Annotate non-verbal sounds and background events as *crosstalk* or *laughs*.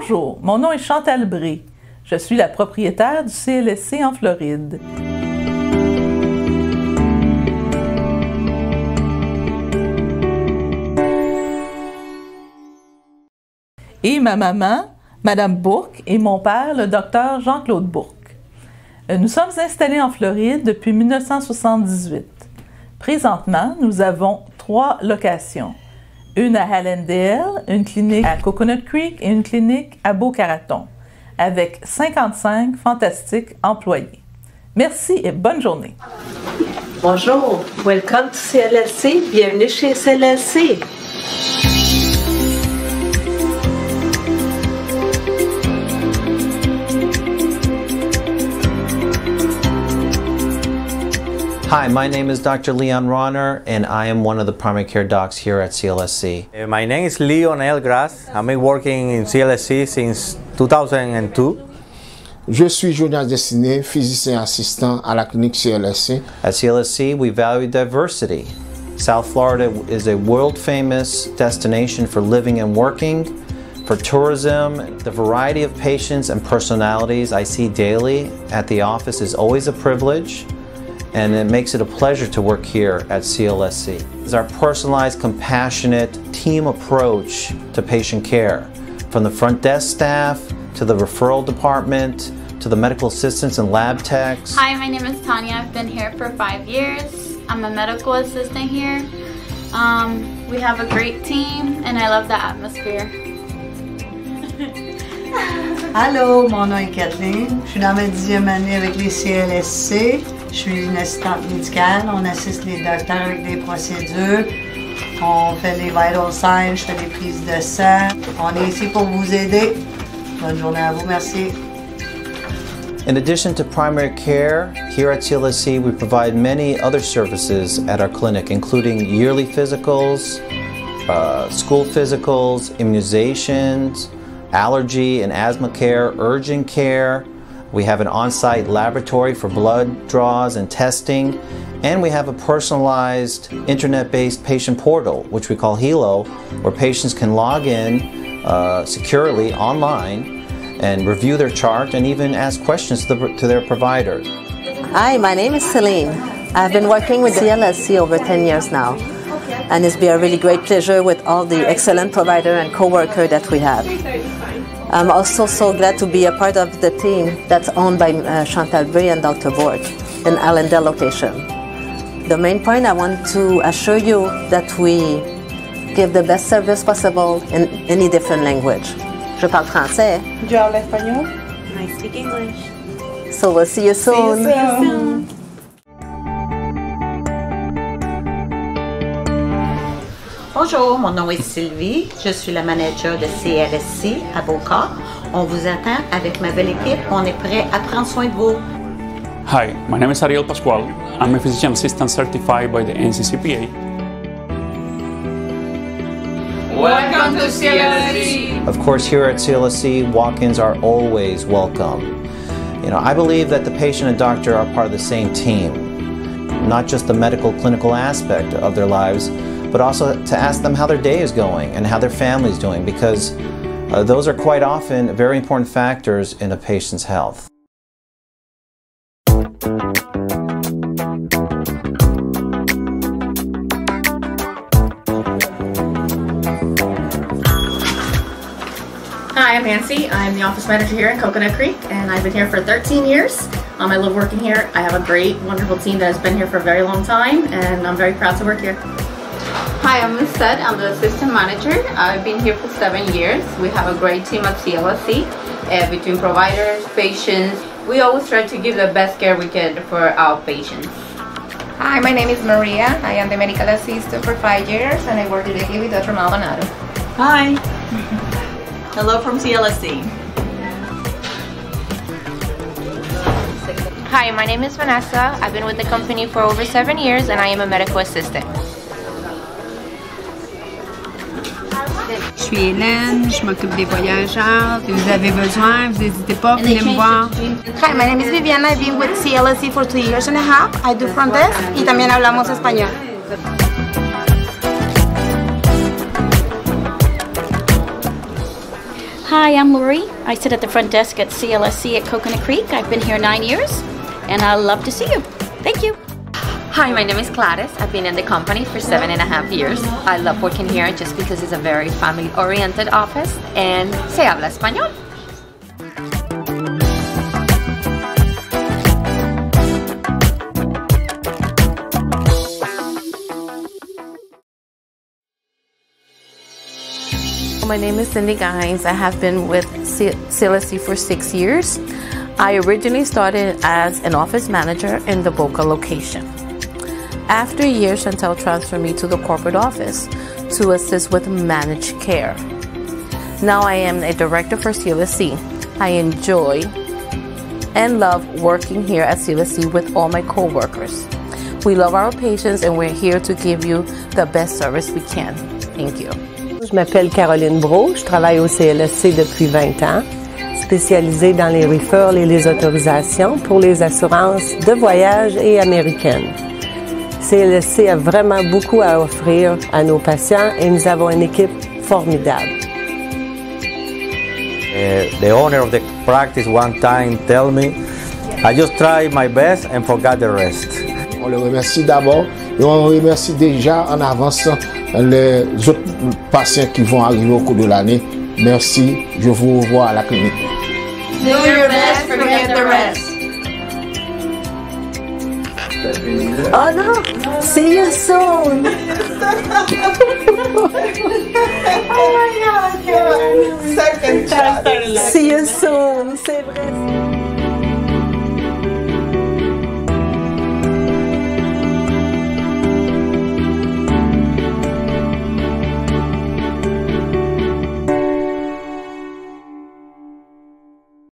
Bonjour, mon nom est Chantal Bré. Je suis la propriétaire du CLSC en Floride. Et ma maman, Madame Bourque, et mon père, le docteur Jean-Claude Bourque. Euh, Nous sommes installés en Floride depuis 1978. Présentement, nous avons trois locations. Une à Hallandale, une clinique à Coconut Creek et une clinique à Beau-Caraton, avec 55 fantastiques employés. Merci et bonne journée. Bonjour, welcome to CLLC. Bienvenue chez CLLC. Hi, my name is Dr. Leon Ronner, and I am one of the primary care docs here at CLSC. Uh, My name is Leon Elgras. I've been working in CLSC since 2002. Je suis Jonas Destiné, physicien assistant à la clinique CLSC. At CLSC, we value diversity. South Florida is a world famous destination for living and working, for tourism. The variety of patients and personalities I see daily at the office is always a privilege, and it makes it a pleasure to work here at CLSC. It's our personalized, compassionate team approach to patient care, from the front desk staff to the referral department to the medical assistants and lab techs. Hi, my name is Tanya. I've been here for five years. I'm a medical assistant here. Um, we have a great team and I love the atmosphere. Allô, mon nom est Kathleen. Je suis dans ma dixième année avec les CLSC. Suis une assistante médicale. On assiste les docteurs avec des procédures. On fait les vital signs, je fais des prises de sang. On est ici pour vous aider. Bonne journée à vous, merci. In addition to primary care, here at CLSC we provide many other services at our clinic, including yearly physicals, uh, school physicals, immunizations, allergy and asthma care, urgent care. We have an on site laboratory for blood draws and testing, and we have a personalized internet based patient portal, which we call healow, where patients can log in uh, securely online and review their chart and even ask questions to, the, to their providers. Hi, my name is Celine. I've been working with CLSC over 10 years now, and it's been a really great pleasure with all the excellent provider and coworker that we have. I'm also so glad to be a part of the team that's owned by uh, Chantal Bray and Dr. Bourque in Hallandale location. The main point I want to assure you that we give the best service possible in any different language. Je parle français, Yo hablo español. I speak English. so we'll see you soon. Bonjour, mon nom est Sylvie. Je suis la manager de CLSC à Beaucorps. On vous attend avec ma belle équipe. On est prêt à prendre soin de vous. Hi, my name is Ariel Pascual. I'm a physician assistant certified by the NCCPA. Of course, here at CLSC, walk ins are always welcome. You know, I believe that the patient and doctor are part of the same team, not just the medical clinical aspect of their lives, but also to ask them how their day is going and how their family is doing, because uh, those are quite often very important factors in a patient's health. Hi, I'm Nancy. I'm the office manager here in Coconut Creek, and I've been here for 13 years. Um, I love working here. I have a great, wonderful team that has been here for a very long time, and I'm very proud to work here. Hi, I'm Instead. I'm the assistant manager. I've been here for seven years. We have a great team at CLSC uh, between providers, patients. We always try to give the best care we can for our patients. Hi, my name is Maria. I am the medical assistant for five years and I work directly with Dr. Maldonado. Hi. Hello from CLSC. Hi, my name is Vanessa. I've been with the company for over seven years and I am a medical assistant. Suis Hélène, je m'occupe des voyageurs. Si vous avez besoin, vous n'hésitez pas, venez me voir. Hi, my name is Viviana. I've been with CLSC for two years and a half. I do front desk y también hablamos español. Hi, I'm Lori. I sit at the front desk at CLSC at Coconut Creek. I've been here nine years, and I love to see you. Thank you. Hi, my name is Gladys. I've been in the company for seven and a half years. I love working here just because it's a very family-oriented office and se habla español. My name is Cindy Gines. I have been with CLSC for six years. I originally started as an office manager in the Boca location. After a year, Chantal transferred me to the corporate office to assist with managed care. Now I am a director for CLSC. I enjoy and love working here at CLSC with all my coworkers. We love our patients and we're here to give you the best service we can. Thank you. Je m'appelle Caroline Bro, je travaille au CLSC depuis 20 ans, spécialisée dans les referrals et les autorisations pour les assurances de voyage et américaines. CLSC a vraiment beaucoup à offrir à nos patients et nous avons une équipe formidable. Uh, the owner of the practice one time tell me, I just try my best and forgot the rest. On le remercie d'abord et on remercie déjà en avance les autres patients qui vont arriver au cours de l'année. Merci, je vous revois à la clinique. Do your best, forget the rest. Oh no! See you soon! *laughs* oh my god, Second chance. See you soon! C'est vrai.